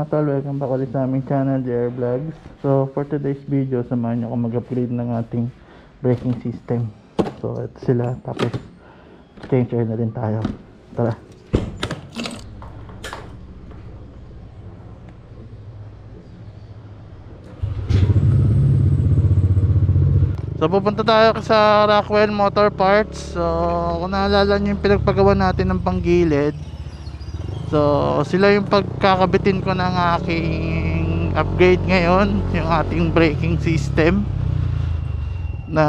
Mga tol? Welcome back ulit sa aming channel, JR Vlogs. So, for today's video, samahan nyo ako mag-upgrade ng ating braking system. So, ito sila. Tapos, change oil na din tayo. Tara. So, pupunta tayo sa Rockwell Motor Parts. So, kung naalala nyo yung pinagpagawa natin ng panggilid, So, sila yung pagkakabitin ko ng aking upgrade ngayon, yung ating braking system na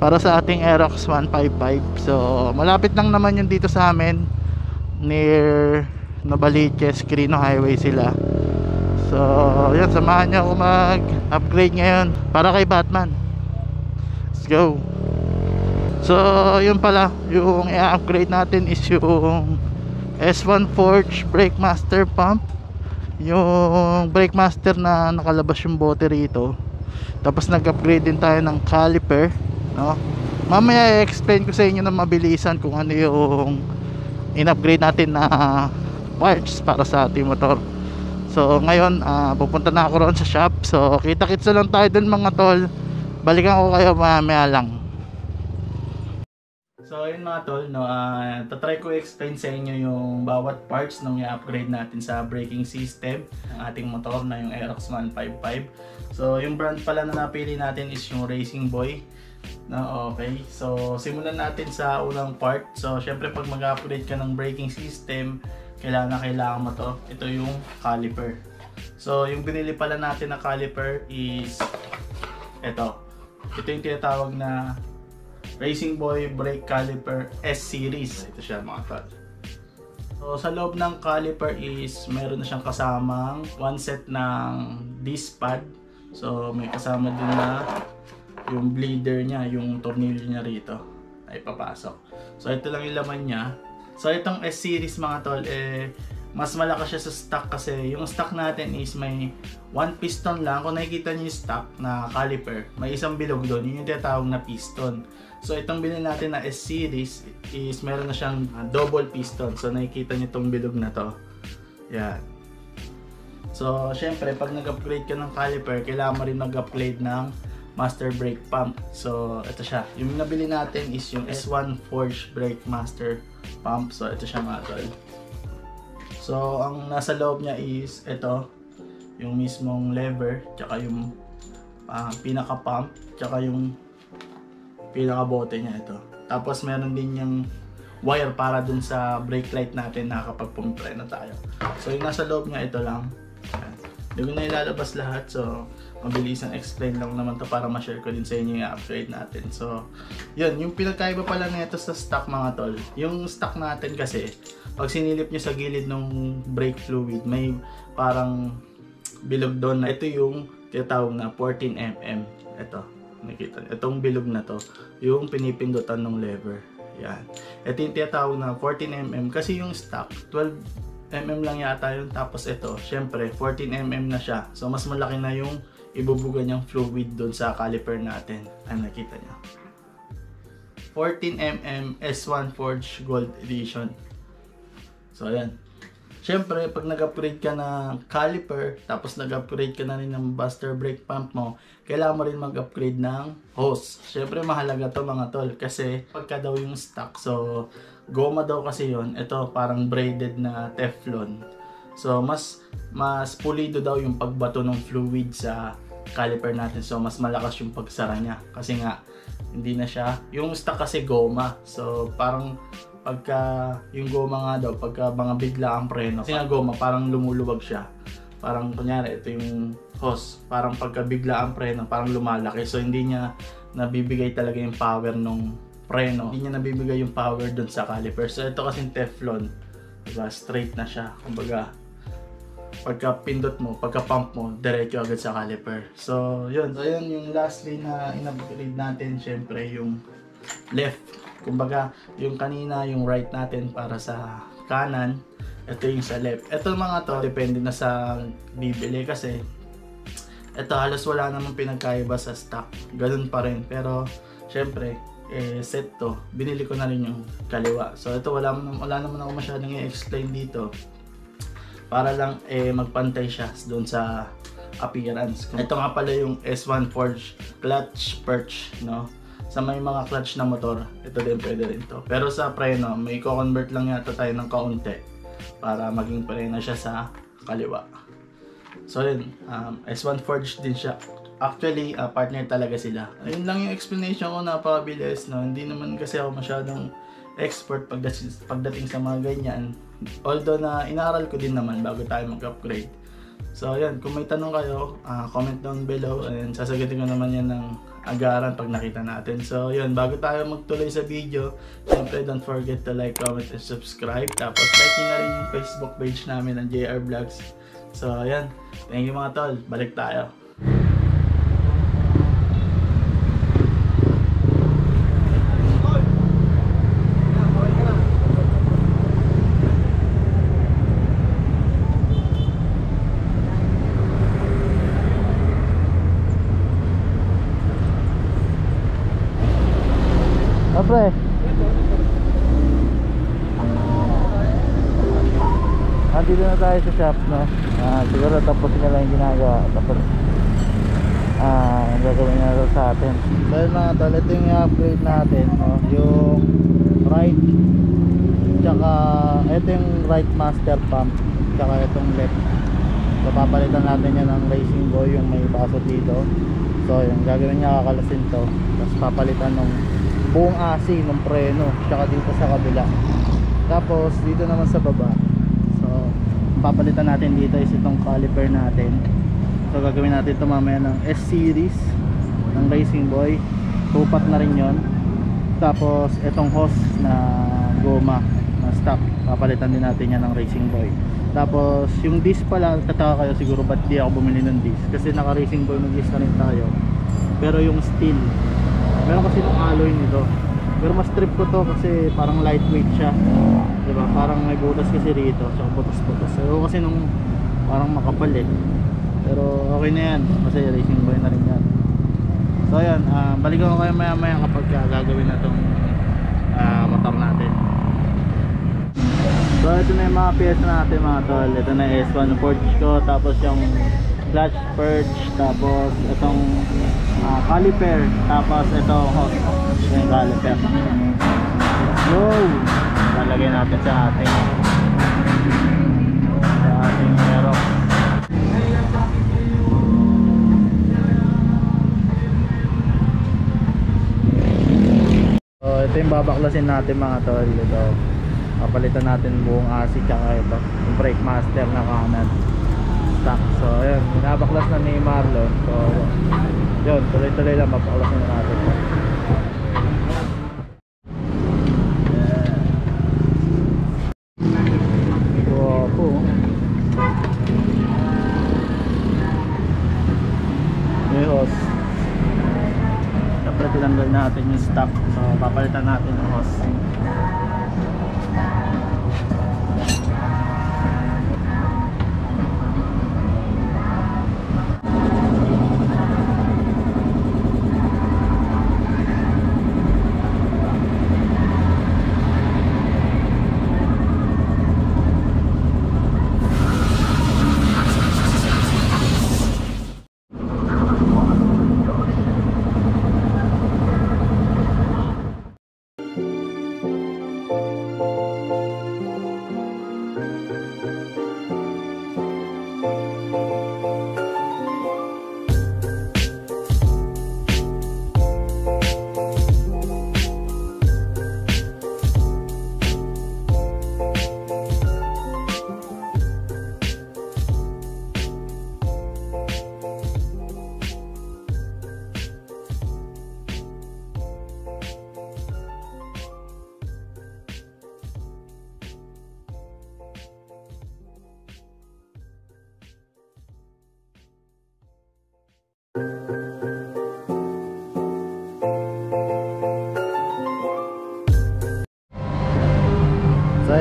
para sa ating Aerox 155. So, malapit lang naman yung dito sa amin near Novaliches, Crino Highway sila. So, yan, samahan niyo ako mag-upgrade ngayon para kay Batman. Let's go. So, yun pala, yung i-upgrade natin is yung S1 Forge Brake Master Pump. Yung Brake Master na nakalabas yung bote rito. Tapos nag-upgrade din tayo ng caliper no? mamaya i-explain ko sa inyo na mabilisan kung ano yung in-upgrade natin na parts para sa ating motor. So ngayon uh, pupunta na ako roon sa shop. So kita-kits lang tayo dun mga tol. Balikan ko kayo mamaya lang So yun mga tol, no, uh, tatry ko explain sa inyo yung bawat parts nung i-upgrade natin sa braking system ng ating motor na yung Aerox 155. So yung brand pala na napili natin is yung Racing Boy. No, okay. So simulan natin sa unang part. So syempre pag mag-upgrade ka ng braking system, kailangan na kailangan mo to. Ito yung caliper. So yung binili pala natin na caliper is ito. Ito yung tinatawag na Racing Boy Brake Caliper S-Series. Ito siya mga tol. So, sa loob ng caliper is meron na siyang kasamang one set ng disc pad. So, may kasama din na yung bleeder niya, yung tornilyo niya rito ay papasok. So, ito lang yung laman niya. So, itong S-Series mga tol, eh, mas malakas siya sa stock kasi yung stock natin is may one piston lang. Kung nakikita niyo yung stock na caliper, may isang bilog doon. Yun yung tinatawag na piston. So itong bilhin natin na S-series is meron na siyang uh, double piston. So nakikita niyo itong bilog na to. Yan. So syempre pag nag-upgrade ka ng caliper, kailangan mo rin mag-upgrade ng master brake pump. So ito siya. Yung nabili natin is yung S1 Forge Brake Master Pump. So ito siya mga tol. So, ang nasa loob niya is ito, yung mismong lever, tsaka yung uh, pinaka-pump, tsaka yung pinaka-bote niya ito. Tapos meron din yung wire para dun sa brake light natin na kapag pumipreno tayo. So, yung nasa loob niya ito lang. Hindi ko na ilalabas lahat. So, mabilis ang explain lang naman to para ma-share ko din sa inyo yung upgrade natin. So, yun. Yung pinagkaiba pala nito sa stock mga tol. Yung stock natin kasi, pag sinilip nyo sa gilid ng brake fluid, may parang bilog doon na ito yung tinatawag na 14mm. Ito, nakita. Itong bilog na to, yung pinipindutan ng lever. Yan. Ito yung tinatawag na 14mm kasi yung stock, 12mm lang yata yun. Tapos ito, syempre, 14mm na siya. So, mas malaki na yung ibubuga niyang fluid doon sa caliper natin. Ay, nakita nyo. 14mm S1 Forge Gold Edition. So, ayan. Siyempre, pag nag-upgrade ka ng caliper, tapos nag-upgrade ka na rin ng buster brake pump mo, kailangan mo rin mag-upgrade ng hose. Siyempre, mahalaga to mga tol, kasi pagka daw yung stock, so goma daw kasi yon ito parang braided na teflon. So, mas mas pulido daw yung pagbato ng fluid sa caliper natin. So, mas malakas yung pagsara niya. Kasi nga, hindi na siya, yung stock kasi goma. So, parang pagka yung goma nga daw, pagka mga bigla ang preno, kasi nga goma parang lumuluwag siya. Parang kunyari, ito yung hose, parang pagka bigla ang preno, parang lumalaki. So hindi niya nabibigay talaga yung power nung preno. Hindi niya nabibigay yung power dun sa caliper. So ito kasi Teflon, diba? straight na siya. Kumbaga, pagka pindot mo, pagka pump mo, diretso agad sa caliper. So, yun. So, yun yung lastly na in-upgrade natin, syempre, yung left Kumbaga, yung kanina, yung right natin para sa kanan, ito yung sa left. Ito mga to, depende na sa bibili kasi ito halos wala namang pinagkaiba sa stock. Ganun pa rin. Pero, syempre, eh, set to. Binili ko na rin yung kaliwa. So, ito wala, wala naman ako masyadong i-explain dito. para lang eh magpantay siya doon sa appearance. Ito nga pala yung S1 Forge clutch perch, no? Sa may mga clutch na motor, ito din pwede rin to. Pero sa preno, may co-convert lang yata tayo ng kaunti para maging preno siya sa kaliwa. So yun, um, S1 Forge din siya. Actually, uh, partner talaga sila. Ayun lang yung explanation ko, napakabilis. No? Hindi naman kasi ako masyadong expert pagdating, sa mga ganyan. Although na inaral ko din naman bago tayo mag-upgrade. So ayan, kung may tanong kayo, uh, comment down below and sasagutin ko naman yan ng agaran pag nakita natin. So yun, bago tayo magtuloy sa video, syempre don't forget to like, comment, and subscribe. Tapos like nyo na rin yung Facebook page namin ng JR Vlogs. So ayan, thank you mga tol. Balik tayo. Ah, pre. Nandito na tayo sa shop, no? Ah, siguro tapos na lang yung ginagawa. Tapos, ang gagawin na sa atin. So yun mga tol, ito yung upgrade natin, no? Yung right, tsaka, ito yung right master pump, tsaka itong left. So papalitan natin yan ng racing boy, yung may baso dito. So yung gagawin niya kakalasin to, tapos papalitan ng buong asi ng preno tsaka dito sa kabila tapos dito naman sa baba papalitan natin dito is itong caliper natin. So gagawin natin ito mamaya ng S series ng Racing Boy. Tupat na rin yon tapos itong hose na goma na stock papalitan din natin yan ng Racing Boy. Tapos yung disc pala tataka kayo siguro ba't di ako bumili ng disc? Kasi naka Racing Boy mag disc na rin tayo. Pero yung steel meron kasi yung alloy nito. Pero mas trip ko to kasi parang lightweight siya parang may butas kasi rito so butas butas so kasi nung parang makapal eh. Pero okay na yan kasi racing boy na rin yan. So ayan uh, balikan ko kayo maya maya kapag uh, gagawin na tong uh, motor natin. So ito na yung mga piyesa natin mga tol. Ito na yung S1 Forge ko tapos yung clutch perch tapos itong uh, caliper tapos ito hose ito yung caliper. Let's go lalagay natin sa ating sa ating aerox so ito yung babaklasin natin mga tol. Ito papalitan natin buong asi tsaka ito yung brake master na kanan. Stock. So ayun. Binabaklas na ni Marlon. So yun. Tuloy tuloy lang babaklasin na natin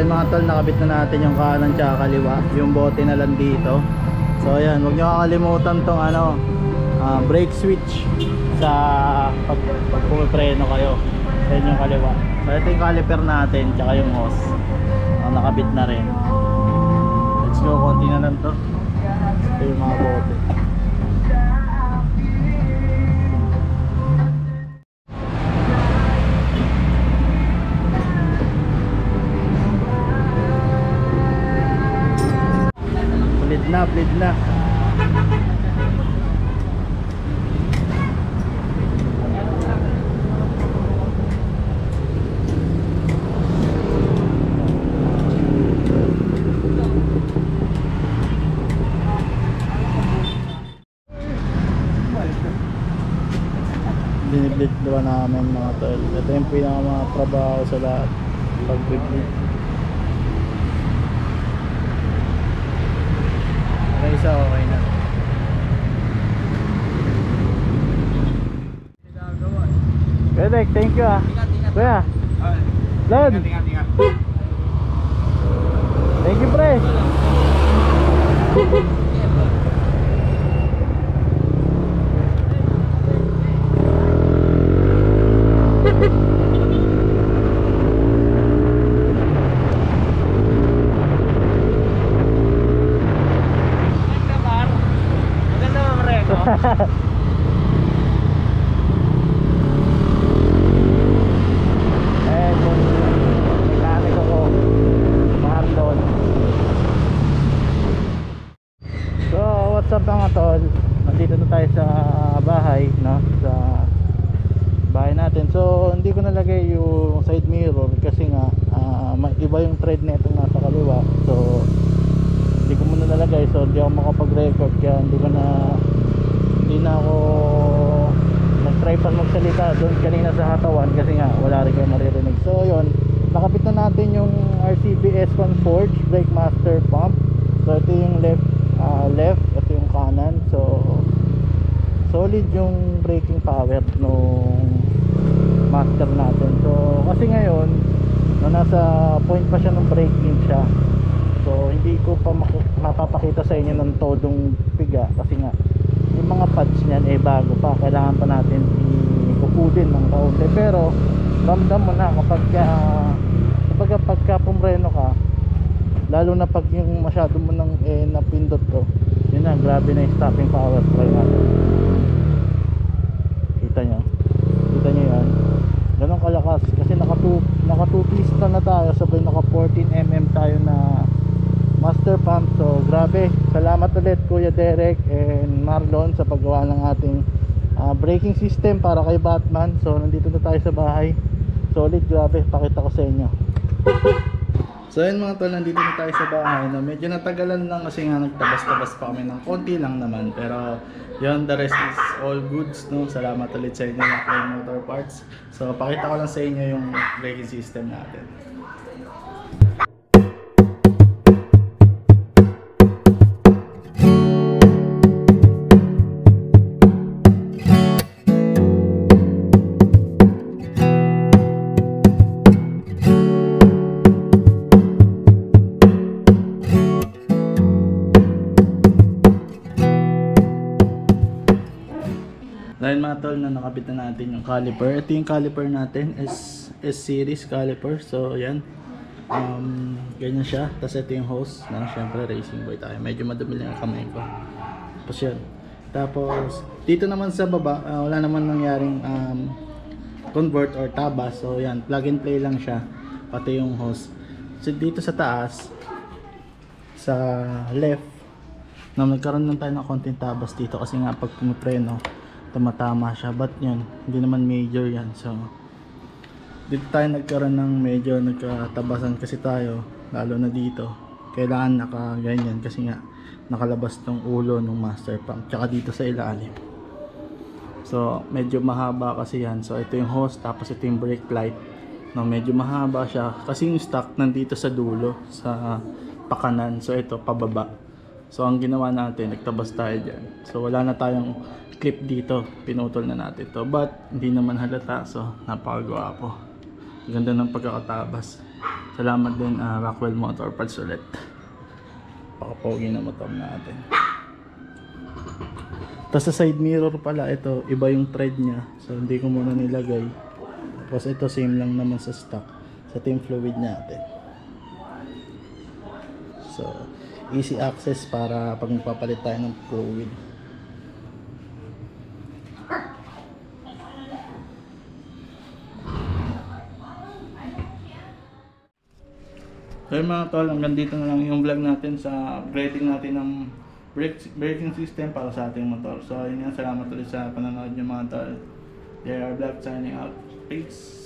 So ayun mga tol, nakabit na natin yung kanan tsaka kaliwa, yung bote na lang dito. So ayan, huwag nyo kakalimutan tong ano, ah, brake switch sa pag, pag pumipreno kayo. Sa yung kaliwa. So ito yung caliper natin tsaka yung hose. Ah, nakabit na rin. Let's go, konti na lang to. Ito yung mga na, bleed na. Biniblit daw namin mga tol. Ito yung pinaka mga trabaho sa lahat. Pagbiblit. Isa okay na. Pedek, thank you ah. Kuya, Lon. Thank you pre. Eh, kung mekaniko ko, Marlon. So, what's up mga tol? Nandito na tayo sa bahay, no? Sa bahay natin. So, hindi ko nalagay yung side mirror kasi nga ma- iba yung thread na itong nasa kaliwa. So, hindi ko muna nalagay. So, hindi ako makapag-record kaya hindi ko na hindi na ako nag-try pa magsalita doon kanina sa hatawan kasi nga wala rin kayo maririnig. So, yun. Nakapit na natin yung RCB S1 Forge Brake Master Pump. So, ito yung left ah, left, ito yung kanan. So, solid yung braking power nung master natin. So, kasi ngayon, na nasa point pa siya ng braking siya. So, hindi ko pa mapapakita sa inyo ng todong piga kasi nga yung mga pads niyan eh bago pa. Kailangan pa natin ikukudin ng kaunti. Pero, ramdam mo na kapag uh, kapag pagka pumreno ka, lalo na pag yung masyado mo nang eh, napindot ko, yun na, grabe na yung stopping power. Try natin. Kita nyo? Kita nyo yan? Ganun kalakas. Kasi naka 2 naka 2 pista na tayo. Sabay naka 14mm tayo na master pump. So grabe. Salamat ulit Kuya Derek and Marlon sa paggawa ng ating ah, braking system para kay Batman. So nandito na tayo sa bahay. Solid, grabe. Pakita ko sa inyo. So yun mga tol, nandito na tayo sa bahay no? Medyo natagalan lang kasi nga nagtabas-tabas pa kami ng konti lang naman Pero yun, the rest is all goods no? Salamat ulit sa inyo Flame Motor Parts So pakita ko lang sa inyo yung braking system natin Dahil mga tol na nakabit na natin yung caliper. Ito yung caliper natin, S, S series caliper. So yan. Um, ganyan siya. Tapos ito yung hose na syempre racing boy tayo. Medyo madumi lang ang kamay ko. Tapos yan. Tapos dito naman sa baba, ah, wala naman nangyaring um, convert or tabas. So yan, plug and play lang siya. Pati yung hose. So dito sa taas, sa left, na nagkaroon lang tayo ng konting tabas dito kasi nga pag pumipreno, tumatama siya. But yun, hindi naman major yan. So, dito tayo nagkaroon ng medyo nagkatabasan kasi tayo, lalo na dito. Kailangan naka ganyan kasi nga nakalabas tong ulo ng master pump. Tsaka dito sa ilalim. So, medyo mahaba kasi yan. So, ito yung hose, tapos ito yung brake light. No, medyo mahaba siya. Kasi yung stock nandito sa dulo, sa pakanan. So, ito, pababa. So, ang ginawa natin, nagtabas tayo dyan. So, wala na tayong clip dito. Pinutol na natin to. But, hindi naman halata. So, napakagwapo. Ganda ng pagkakatabas. Salamat din ah, Rockwell Motor Parts ulit. Pakapogi na motor natin. Tapos sa side mirror pala, ito, iba yung thread niya. So, hindi ko muna nilagay. Tapos ito, same lang naman sa stock. Sa team fluid natin. So, easy access para pag magpapalit tayo ng fluid. So yun mga tol, hanggang dito na lang yung vlog natin sa upgrading natin ng brake, braking system para sa ating motor. So yun nga, salamat ulit sa panonood nyo mga tol. There are vlog signing out. Peace!